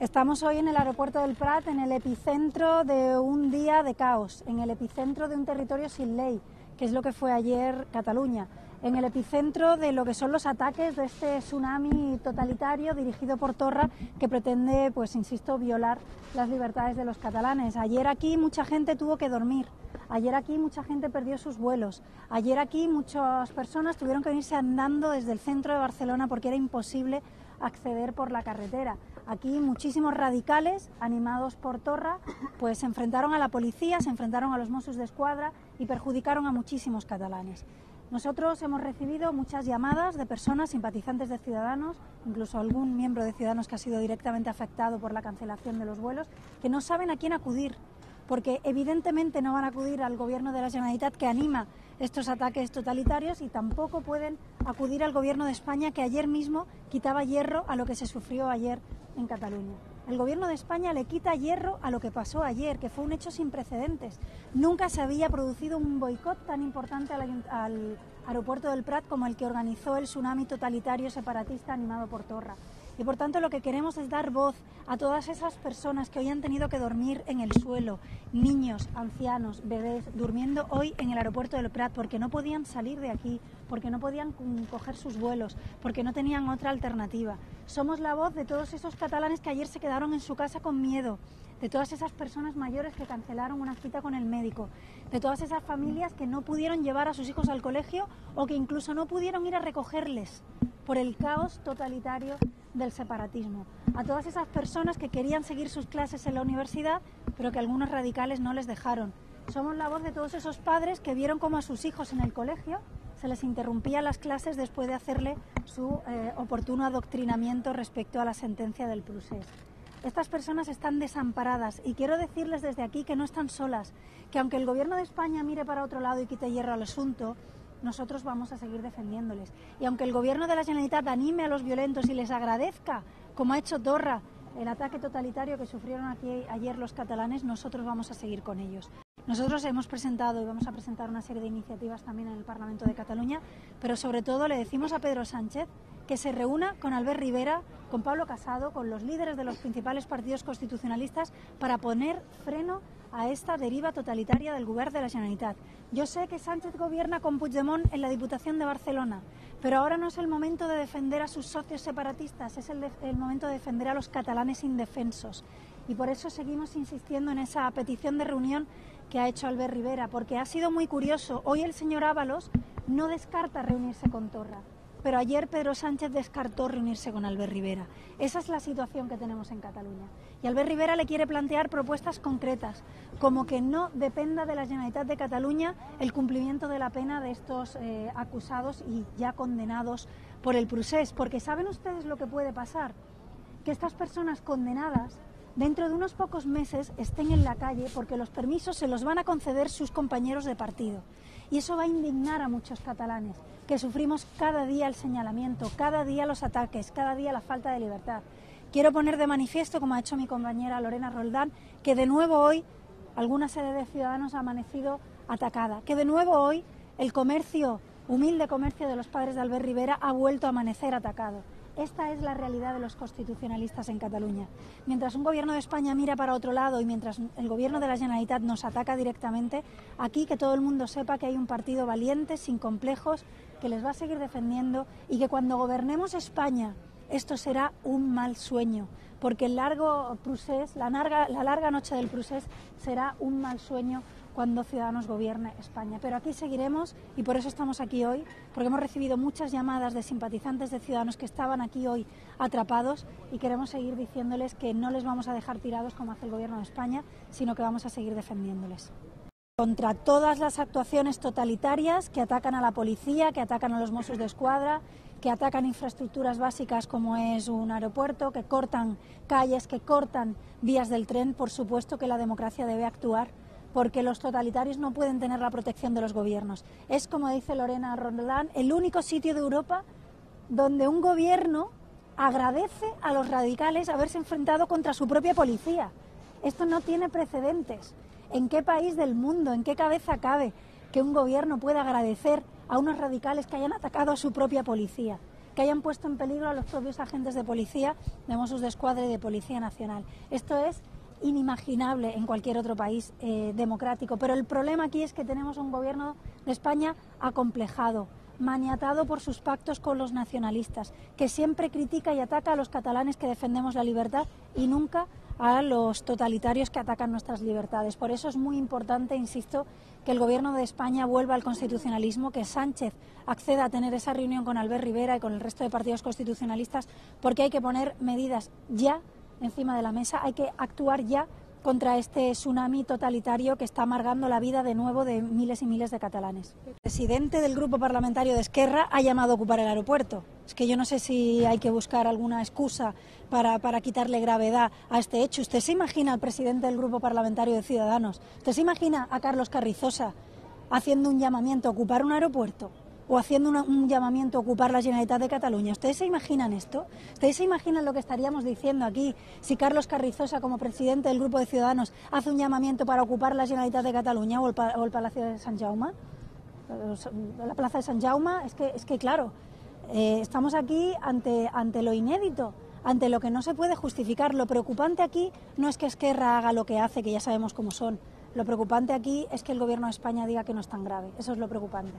Estamos hoy en el aeropuerto del Prat, en el epicentro de un día de caos, en el epicentro de un territorio sin ley, que es lo que fue ayer Cataluña, en el epicentro de lo que son los ataques de este tsunami totalitario dirigido por Torra, que pretende, pues insisto, violar las libertades de los catalanes. Ayer aquí mucha gente tuvo que dormir. Ayer aquí mucha gente perdió sus vuelos. Ayer aquí muchas personas tuvieron que venirse andando desde el centro de Barcelona porque era imposible acceder por la carretera. Aquí muchísimos radicales, animados por Torra, pues se enfrentaron a la policía, se enfrentaron a los Mossos de Escuadra y perjudicaron a muchísimos catalanes. Nosotros hemos recibido muchas llamadas de personas simpatizantes de Ciudadanos, incluso algún miembro de Ciudadanos que ha sido directamente afectado por la cancelación de los vuelos, que no saben a quién acudir, porque evidentemente no van a acudir al gobierno de la Generalitat que anima estos ataques totalitarios y tampoco pueden acudir al gobierno de España que ayer mismo quitaba hierro a lo que se sufrió ayer en Cataluña. El gobierno de España le quita hierro a lo que pasó ayer, que fue un hecho sin precedentes. Nunca se había producido un boicot tan importante al, al aeropuerto del Prat como el que organizó el tsunami totalitario separatista animado por Torra. Y por tanto lo que queremos es dar voz a todas esas personas que hoy han tenido que dormir en el suelo, niños, ancianos, bebés, durmiendo hoy en el aeropuerto del Prat porque no podían salir de aquí, porque no podían coger sus vuelos, porque no tenían otra alternativa. Somos la voz de todos esos catalanes que ayer se quedaron en su casa con miedo, de todas esas personas mayores que cancelaron una cita con el médico, de todas esas familias que no pudieron llevar a sus hijos al colegio o que incluso no pudieron ir a recogerles por el caos totalitario del separatismo. A todas esas personas que querían seguir sus clases en la universidad, pero que algunos radicales no les dejaron. Somos la voz de todos esos padres que vieron como a sus hijos en el colegio se les interrumpía las clases después de hacerle su eh, oportuno adoctrinamiento respecto a la sentencia del Prusés. Estas personas están desamparadas y quiero decirles desde aquí que no están solas, que aunque el gobierno de España mire para otro lado y quite hierro al asunto, nosotros vamos a seguir defendiéndoles. Y aunque el gobierno de la Generalitat anime a los violentos y les agradezca, como ha hecho Torra, el ataque totalitario que sufrieron aquí ayer los catalanes, nosotros vamos a seguir con ellos. Nosotros hemos presentado y vamos a presentar una serie de iniciativas también en el Parlamento de Cataluña, pero sobre todo le decimos a Pedro Sánchez que se reúna con Albert Rivera, con Pablo Casado, con los líderes de los principales partidos constitucionalistas para poner freno a esta deriva totalitaria del Gobierno de la Generalitat. Yo sé que Sánchez gobierna con Puigdemont en la Diputación de Barcelona, pero ahora no es el momento de defender a sus socios separatistas, es el, el momento de defender a los catalanes indefensos. Y por eso seguimos insistiendo en esa petición de reunión que ha hecho Albert Rivera, porque ha sido muy curioso. Hoy el señor Ábalos no descarta reunirse con Torra pero ayer Pedro Sánchez descartó reunirse con Albert Rivera. Esa es la situación que tenemos en Cataluña. Y Albert Rivera le quiere plantear propuestas concretas, como que no dependa de la Generalitat de Cataluña el cumplimiento de la pena de estos eh, acusados y ya condenados por el procés, porque ¿saben ustedes lo que puede pasar? Que estas personas condenadas dentro de unos pocos meses estén en la calle porque los permisos se los van a conceder sus compañeros de partido. Y eso va a indignar a muchos catalanes, que sufrimos cada día el señalamiento, cada día los ataques, cada día la falta de libertad. Quiero poner de manifiesto, como ha hecho mi compañera Lorena Roldán, que de nuevo hoy alguna sede de Ciudadanos ha amanecido atacada, que de nuevo hoy el comercio, humilde comercio de los padres de Albert Rivera, ha vuelto a amanecer atacado. Esta es la realidad de los constitucionalistas en Cataluña. Mientras un gobierno de España mira para otro lado y mientras el gobierno de la Generalitat nos ataca directamente, aquí que todo el mundo sepa que hay un partido valiente, sin complejos, que les va a seguir defendiendo y que cuando gobernemos España esto será un mal sueño, porque el largo procés, la larga, la larga noche del procés será un mal sueño cuando Ciudadanos gobierne España. Pero aquí seguiremos y por eso estamos aquí hoy, porque hemos recibido muchas llamadas de simpatizantes de Ciudadanos que estaban aquí hoy atrapados y queremos seguir diciéndoles que no les vamos a dejar tirados como hace el Gobierno de España, sino que vamos a seguir defendiéndoles contra todas las actuaciones totalitarias que atacan a la policía, que atacan a los Mossos de Escuadra, que atacan infraestructuras básicas como es un aeropuerto, que cortan calles, que cortan vías del tren, por supuesto que la democracia debe actuar porque los totalitarios no pueden tener la protección de los gobiernos. Es, como dice Lorena Roldán, el único sitio de Europa donde un gobierno agradece a los radicales haberse enfrentado contra su propia policía. Esto no tiene precedentes. ¿En qué país del mundo, en qué cabeza cabe que un gobierno pueda agradecer a unos radicales que hayan atacado a su propia policía? que hayan puesto en peligro a los propios agentes de policía, de Mossos de Escuadra y de Policía Nacional. Esto es inimaginable en cualquier otro país eh, democrático. Pero el problema aquí es que tenemos un gobierno de España acomplejado, maniatado por sus pactos con los nacionalistas, que siempre critica y ataca a los catalanes que defendemos la libertad y nunca a los totalitarios que atacan nuestras libertades. Por eso es muy importante, insisto, que el Gobierno de España vuelva al constitucionalismo, que Sánchez acceda a tener esa reunión con Albert Rivera y con el resto de partidos constitucionalistas, porque hay que poner medidas ya encima de la mesa, hay que actuar ya contra este tsunami totalitario que está amargando la vida de nuevo de miles y miles de catalanes. El presidente del grupo parlamentario de Esquerra ha llamado a ocupar el aeropuerto. Es que yo no sé si hay que buscar alguna excusa para, para quitarle gravedad a este hecho. ¿Usted se imagina al presidente del grupo parlamentario de Ciudadanos? ¿Usted se imagina a Carlos Carrizosa haciendo un llamamiento a ocupar un aeropuerto? O haciendo un llamamiento a ocupar la Generalitat de Cataluña. ¿Ustedes se imaginan esto? ¿Ustedes se imaginan lo que estaríamos diciendo aquí si Carlos Carrizosa, como presidente del Grupo de Ciudadanos, hace un llamamiento para ocupar la Generalitat de Cataluña o el, Palacio de San Jaume? La Plaza de San Jaume, es que, es que claro, eh, estamos aquí ante, ante lo inédito ante lo que no se puede justificar. Lo preocupante aquí no es que Esquerra haga lo que hace, que ya sabemos cómo son. Lo preocupante aquí es que el Gobierno de España diga que no es tan grave. Eso es lo preocupante.